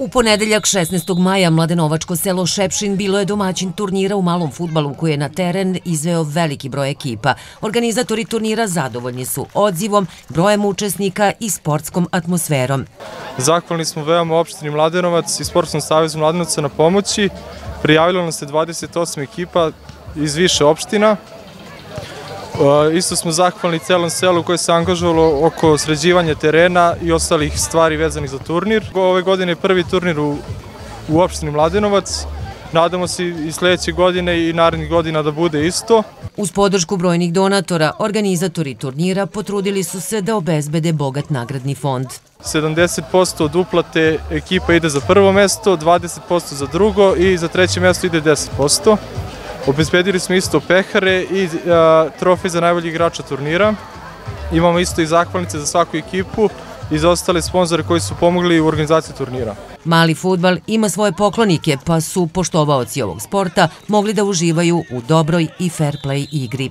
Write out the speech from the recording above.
U ponedeljak 16. maja Mladenovačko selo Šepšin bilo je domaćin turnira u malom futbalu koji je na teren izveo veliki broj ekipa. Organizatori turnira zadovoljni su odzivom, brojem učesnika i sportskom atmosferom. Zahvalni smo veoma opštini Mladenovac i Sportskom savjezu Mladenovaca na pomoći. Prijavilo nas se 28 ekipa iz više opština. Isto smo zahvalni celom selu koje se angažovalo oko sređivanja terena i ostalih stvari vezanih za turnir. Ove godine je prvi turnir u, u opštini Mladenovac. Nadamo se i sledeće godine i narednih godina da bude isto. Uz podršku brojnih donatora, organizatori turnira potrudili su se da obezbede bogat nagradni fond. 70% od uplate ekipa ide za prvo mesto, 20% za drugo i za treće mesto ide 10%. Obezbedili smo isto pehare i trofej za najbolji igrača turnira. Imamo isto i zahvalnice za svaku ekipu i za ostale sponzore koji su pomogli u organizaciji turnira. Mali futbal ima svoje poklonike, pa su poštovaoci ovog sporta mogli da uživaju u dobroj i fair play igri.